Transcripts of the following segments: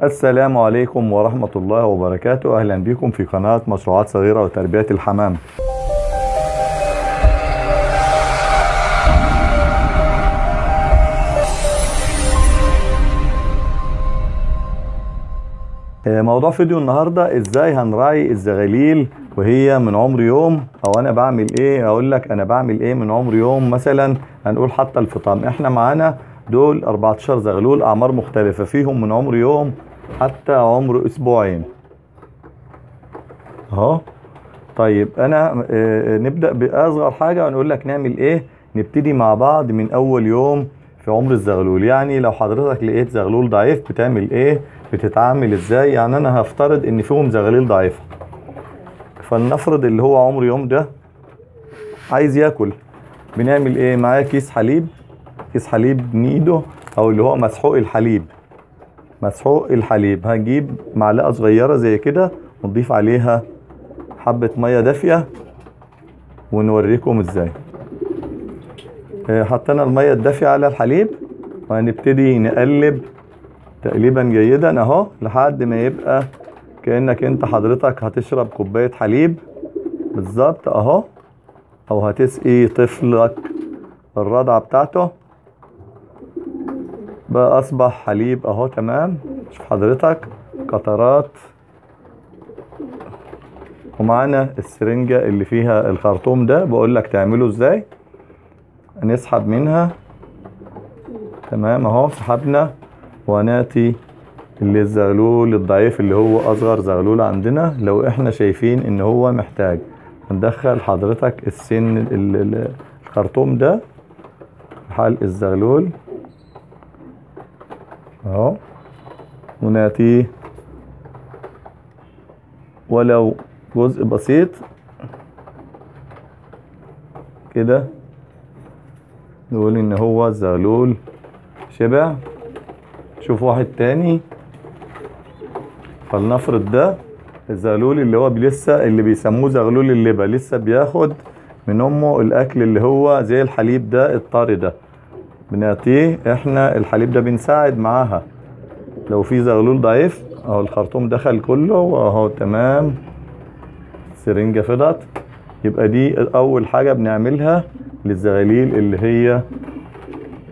السلام عليكم ورحمة الله وبركاته. أهلا بكم في قناة مشروعات صغيرة وتربية الحمام. آه، موضوع فيديو النهاردة إزاي هنراعي الزغاليل وهي من عمر يوم؟ أو أنا بعمل إيه؟ أقول لك أنا بعمل إيه من عمر يوم؟ مثلا هنقول حتى الفطام. إحنا معانا دول 14 زغلول أعمار مختلفة فيهم من عمر يوم حتى عمر أسبوعين. أهو. طيب أنا آه، نبدأ بأصغر حاجة ونقول لك نعمل إيه؟ نبتدي مع بعض من أول يوم في عمر الزغلول. يعني لو حضرتك لقيت زغلول ضعيف بتعمل إيه؟ بتتعامل إزاي؟ يعني أنا هفترض إن فيهم زغاليل ضعيفة. فلنفرض اللي هو عمر يوم ده عايز ياكل بنعمل إيه؟ معاه كيس حليب كيس حليب نيدو أو اللي هو مسحوق الحليب. مسحوق الحليب. هنجيب معلقة صغيرة زي كده ونضيف عليها حبة مية دافية ونوريكم إزاي. آه، حطينا المية الدافية على الحليب وهنبتدي نقلب تقليبا جيدا أهو لحد ما يبقى كأنك أنت حضرتك هتشرب كوباية حليب. بالظبط أهو. أو هتسقي طفلك الرضعة بتاعته. بقى اصبح حليب أهو تمام. شوف حضرتك قطرات. ومعانا السرنجة اللي فيها الخرطوم ده بقول لك تعمله إزاي؟ نسحب منها. تمام أهو سحبنا. ونأتي للزغلول الضعيف اللي هو أصغر زغلول عندنا. لو إحنا شايفين إن هو محتاج ندخل حضرتك السن ال- ال- الخرطوم ده. حلق الزغلول. اهو. وناتيه ولو جزء بسيط كده. نقول إن هو الزغلول. شبع. شوف واحد تاني. فلنفرض ده. الزغلول اللي هو لسه اللي بيسموه زغلول اللبا لسه بياخد من أمه الأكل اللي هو زي الحليب ده الطري ده. بنعطيه إحنا الحليب ده بنساعد معاها. لو في زغلول ضعيف اهو الخرطوم دخل كله واهو تمام. سرنجة فضت. يبقى دي أول حاجة بنعملها للزغاليل اللي هي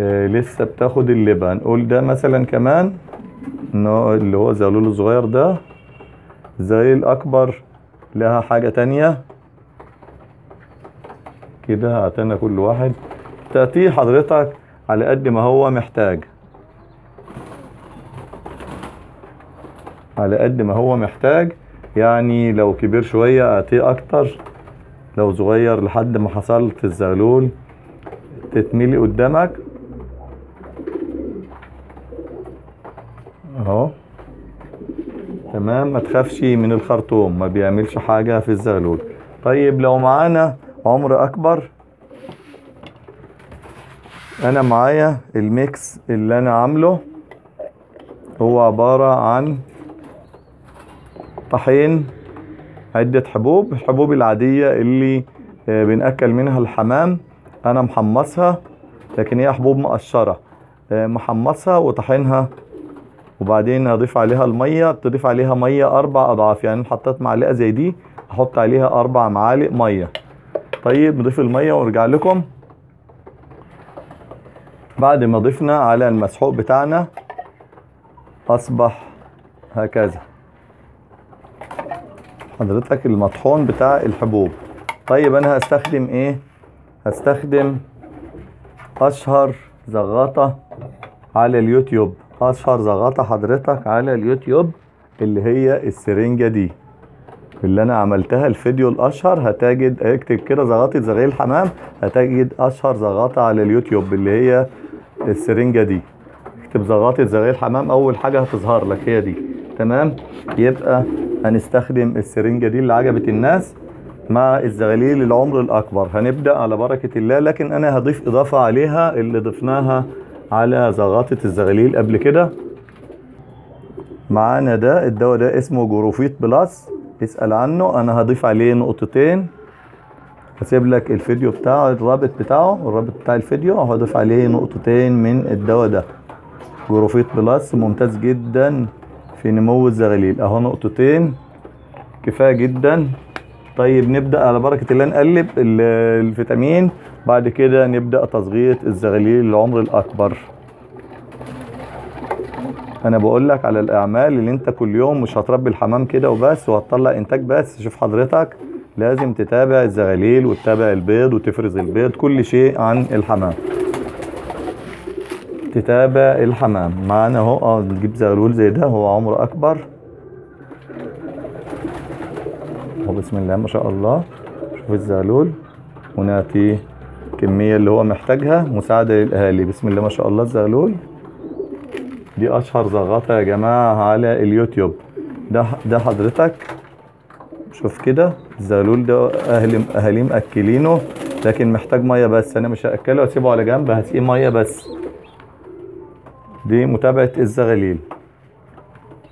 آه، لسه بتاخد اللبن نقول ده مثلا كمان اللي هو الزغلول الصغير ده الزغاليل الاكبر لها حاجة تانية. كده هاتنا كل واحد. تأتيه حضرتك على قد ما هو محتاج. على قد ما هو محتاج يعني لو كبير شوية أعطيه أكتر. لو صغير لحد ما حصلت الزغلول تتملي قدامك. أهو. تمام؟ ما تخافش من الخرطوم ما بيعملش حاجة في الزغلول. طيب لو معانا عمر أكبر أنا معايا الميكس اللي أنا عامله. هو عبارة عن طحين عدة حبوب الحبوب العادية اللي آه، بنأكل منها الحمام. أنا محمصها لكن هي حبوب مقشرة. آه، محمصها وطحينها وبعدين هضيف عليها المية. تضيف عليها مية أربع أضعاف يعني حطيت معلقة زي دي أحط عليها أربع معالق مية. طيب نضيف المية ونرجع لكم. بعد ما ضفنا على المسحوق بتاعنا أصبح هكذا. حضرتك المطحون بتاع الحبوب. طيب أنا هستخدم إيه؟ هستخدم أشهر زغاطة على اليوتيوب. أشهر زغاطة حضرتك على اليوتيوب اللي هي السرنجة دي. اللي أنا عملتها الفيديو الأشهر هتجد اكتب كده زغاطة زغيل الحمام هتجد أشهر زغاطة على اليوتيوب اللي هي السرنجة دي. اكتب زغاطة زغيل الحمام أول حاجة هتظهر لك هي دي. تمام؟ يبقى هنستخدم السرنجة دي اللي عجبت الناس مع الزغاليل العمر الأكبر. هنبدأ على بركة الله لكن أنا هضيف إضافة عليها اللي ضفناها على زغاطة الزغاليل قبل كده. معانا ده الدواء ده اسمه جروفيت بلس اسأل عنه أنا هضيف عليه نقطتين. هسيب لك الفيديو بتاعه الرابط بتاعه الرابط بتاع الفيديو هضيف عليه نقطتين من الدواء ده. جروفيت بلس ممتاز جدا في نمو الزغاليل أهو نقطتين. كفاية جدا. طيب نبدأ على بركة الله نقلب ال- الفيتامين. بعد كده نبدأ تزغيط الزغاليل للعمر الأكبر. أنا بقول لك على الأعمال اللي أنت كل يوم مش هتربي الحمام كده وبس وهتطلع إنتاج بس. شوف حضرتك. لازم تتابع الزغاليل وتتابع البيض وتفرز البيض كل شيء عن الحمام. تتابع الحمام. معانا اهو آه نجيب زغلول زي ده هو عمره أكبر. اهو بسم الله ما شاء الله. شوف الزغلول. ونعطيه الكمية اللي هو محتاجها. مساعدة للأهالي. بسم الله ما شاء الله الزغلول. دي أشهر زغطة يا جماعة على اليوتيوب. ده ده حضرتك. شوف كده الزغلول ده أهلي أهاليه مأكلينه لكن محتاج مية بس أنا مش هأكله وأسيبه على جنب هسقيه مية بس. دي متابعة الزغاليل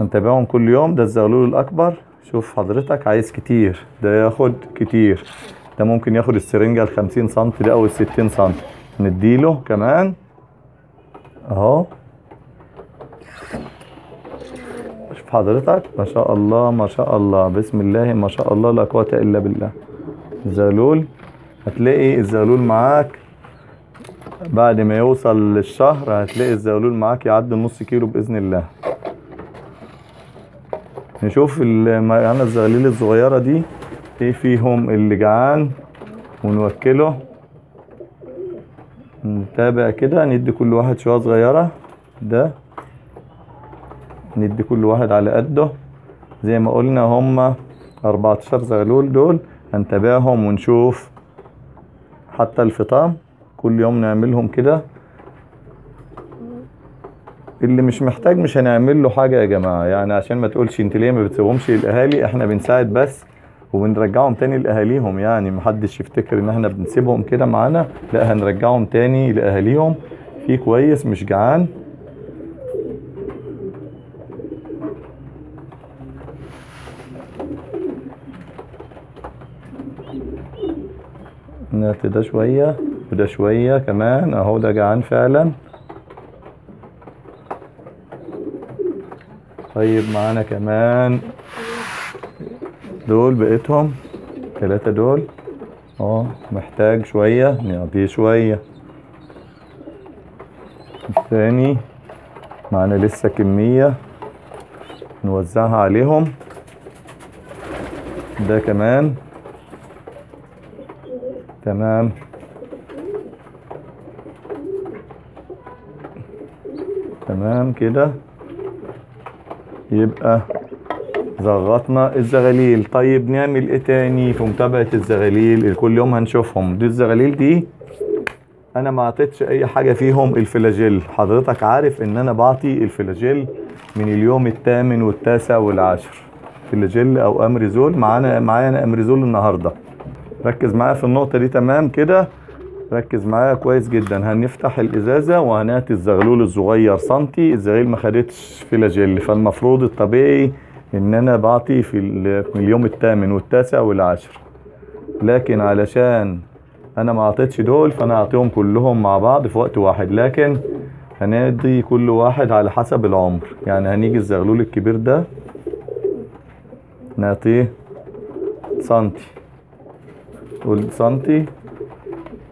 هنتابعهم كل يوم ده الزغلول الأكبر. شوف حضرتك عايز كتير ده ياخد كتير. ده ممكن ياخد السرنجة الخمسين سنتي ده أو الستين سنتي. نديله كمان. أهو. شوف حضرتك؟ ما شاء الله ما شاء الله. بسم الله ما شاء الله لا قوة إلا بالله. الزغلول هتلاقي الزغلول معاك. بعد ما يوصل للشهر هتلاقي الزغلول معاك يعدي النص كيلو بإذن الله. نشوف ال- معانا الزغاليل الصغيرة دي إيه فيهم اللي جعان؟ ونوكله. نتابع كده ندي كل واحد شوية صغيرة. ده. ندي كل واحد على قده. زي ما قلنا هما 14 زغلول دول هنتابعهم ونشوف حتى الفطام. كل يوم نعملهم كده. اللي مش محتاج مش هنعمل له حاجة يا جماعة. يعني عشان ما تقولش انت ليه ما بتسيبهمش للأهالي إحنا بنساعد بس وبنرجعهم تاني لأهاليهم. يعني محدش يفتكر ان إحنا بنسيبهم كده معانا. لا هنرجعهم تاني لأهاليهم. في كويس مش جعان. نات ده شوية وده شوية كمان. أهو ده جعان فعلا. طيب معانا كمان دول بقيتهم. ثلاثة دول. آه محتاج شوية نعطيه شوية. الثاني معانا لسه كمية نوزعها عليهم. ده كمان. تمام. تمام كده. يبقى زغطنا الزغاليل. طيب نعمل إيه تاني في متابعة الزغاليل؟ كل يوم هنشوفهم. دي الزغاليل دي أنا ما أعطيتش أي حاجة فيهم الفلاجيل. حضرتك عارف إن أنا بعطي الفلاجيل من اليوم الثامن والتاسع والعاشر. فلاجيل أو أمريزول. معانا معانا أمريزول النهارده. ركز معايا في النقطة دي تمام كده؟ ركز معايا كويس جدا. هنفتح الإزازة وهناتي الزغلول الصغير سنتي. الزغيل ما خدتش فلاجيل فالمفروض الطبيعي إن أنا بعطي في ال- في اليوم الثامن والتاسع والعاشر. لكن علشان أنا ما اعطيتش دول فأنا اعطيهم كلهم مع بعض في وقت واحد. لكن هندي كل واحد على حسب العمر. يعني هنيجي الزغلول الكبير ده نعطيه سنتي. سنتي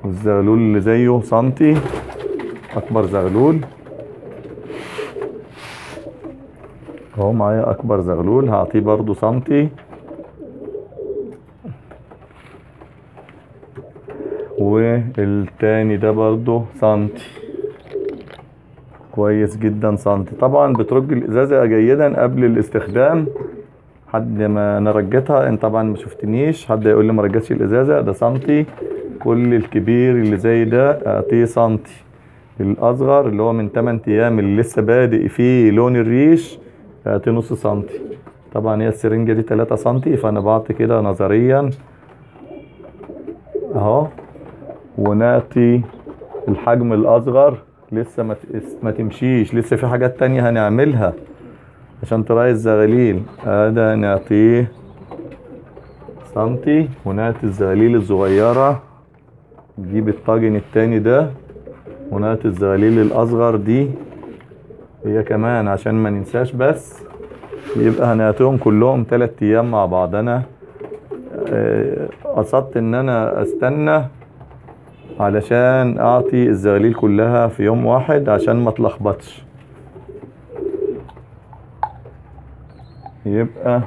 والزغلول اللي زيه سنتي أكبر زغلول. أهو معايا أكبر زغلول هعطيه برضو سنتي والتاني ده برضو سنتي كويس جدا سنتي طبعا بترج الإزازة جيدا قبل الاستخدام. حد ما أنا رجيتها انت طبعا ما شفتنيش. حد يقول لي ما رجتش الإزازة ده سنتي. كل الكبير اللي زي ده أعطيه سنتي. الأصغر اللي هو من 8 أيام اللي لسه بادئ فيه لون الريش أعطيه نص سنتي. طبعا هي السرنجة دي 3 سنتي فأنا بعطي كده نظريا. أهو. ونعطي الحجم الأصغر. لسه ما تمشيش. لسه في حاجات تانية هنعملها. عشان تراعي الزغاليل هذا نعطيه سنتي. ونعطي الزغاليل الصغيرة. نجيب الطاجن التاني ده. ونعطي الزغاليل الأصغر دي. هي كمان عشان ما ننساش بس. يبقى هنعطيهم كلهم تلات أيام مع بعض. أنا آه، قصدت إن أنا أستنى علشان أعطي الزغاليل كلها في يوم واحد عشان ما اتلخبطش يبقى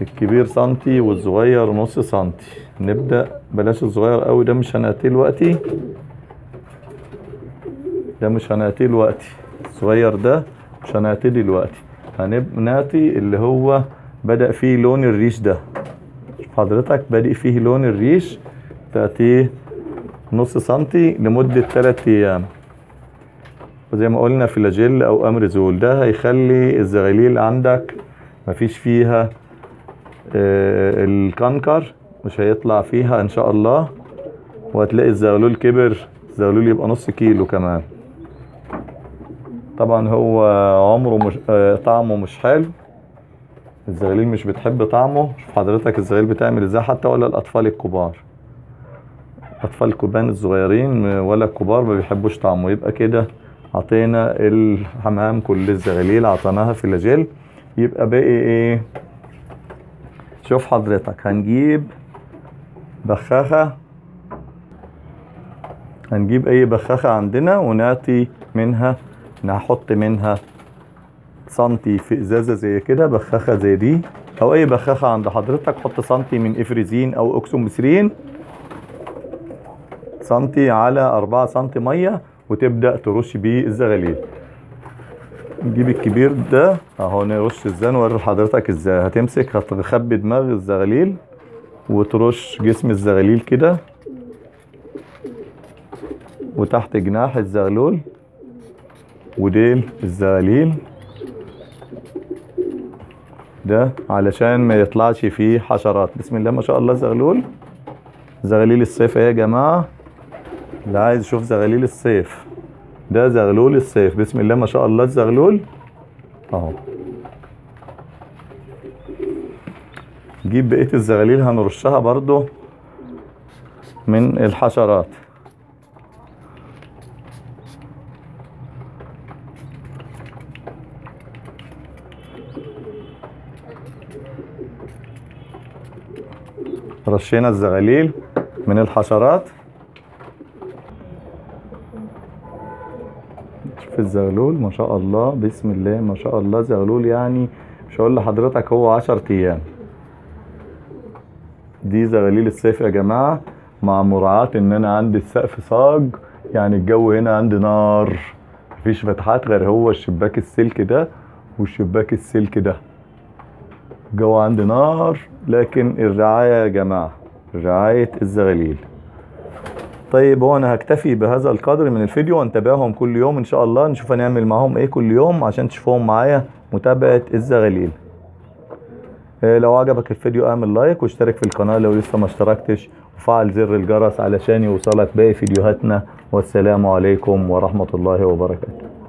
الكبير سنتي والصغير نص سنتي. نبدأ بلاش الصغير قوي ده مش هنعطيه دلوقتي. ده مش هنعطيه دلوقتي. الصغير ده مش هنعطيه دلوقتي. هنعطي اللي هو بدأ فيه لون الريش ده. حضرتك بادئ فيه لون الريش تعطيه نص سنتي لمدة تلات أيام. وزي ما قلنا فلاجيل أو أمريزول ده هيخلي الزغاليل عندك مفيش فيها آه، الكنكر مش هيطلع فيها إن شاء الله. وهتلاقي الزغلول كبر الزغلول يبقى نص كيلو كمان. طبعا هو عمره مش آه، طعمه مش حلو. الزغاليل مش بتحب طعمه. شوف حضرتك الزغاليل بتعمل إزاي حتى ولا الأطفال الكبار. الأطفال الكبان الصغيرين ولا الكبار ما بيحبوش طعمه. يبقى كده عطينا الحمام كل الزغاليل عطيناها فلاجيل يبقى باقي إيه؟ شوف حضرتك هنجيب بخاخة. هنجيب أي بخاخة عندنا ونعطي منها نحط منها سنتي في إزازة زي كده بخاخة زي دي. أو أي بخاخة عند حضرتك حط سنتي من إفريزين أو اوكسومسرين سنتي على أربعة سنتي مية وتبدأ ترش بيه الزغاليل نجيب الكبير ده أهو نرش إزاي نوري لحضرتك إزاي. هتمسك هتخبي دماغ الزغاليل وترش جسم الزغاليل كده. وتحت جناح الزغلول وديل الزغاليل ده علشان ما يطلعش فيه حشرات. بسم الله ما شاء الله زغلول. زغاليل الصيف اهي يا جماعة؟ اللي عايز يشوف زغاليل الصيف ده زغلول الصيف بسم الله ما شاء الله الزغلول. اهو. نجيب بقية الزغاليل هنرشها برضو من الحشرات. رشينا الزغاليل من الحشرات. شوف الزغلول ما شاء الله بسم الله ما شاء الله. زغلول يعني مش هقول لحضرتك هو عشر أيام. دي زغاليل الصيف يا جماعة مع مراعاة إن أنا عندي السقف صاج. يعني الجو هنا عندي نار. مفيش فتحات غير هو الشباك السلك ده والشباك السلك ده. الجو عندي نار لكن الرعاية يا جماعة رعاية الزغاليل طيب هو أنا هكتفي بهذا القدر من الفيديو وانتابعهم كل يوم. إن شاء الله نشوف هنعمل معاهم إيه كل يوم عشان تشوفوهم معايا. متابعة الزغاليل آه، لو عجبك الفيديو اعمل لايك واشترك في القناة لو لسه ما اشتركتش. وفعل زر الجرس علشان يوصلك باقي فيديوهاتنا. والسلام عليكم ورحمة الله وبركاته.